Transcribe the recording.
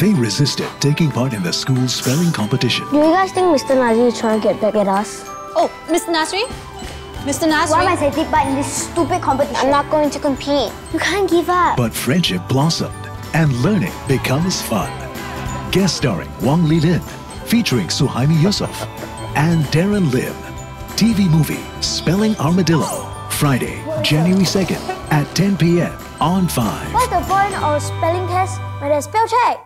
They resisted taking part in the school's spelling competition. Do you guys think Mr. Nasri is trying to get back at us? Oh, Mr. Nasri? Mr. Nasri? Why must I take part in this stupid competition? I'm not going to compete. You can't give up. But friendship blossomed and learning becomes fun. Guest starring Wong Li Lin, featuring Suhaimi Yusuf and Darren Lim. TV movie Spelling Armadillo, Friday, January 2nd at 10 p.m. on 5. What's the point of spelling test when there's spell check?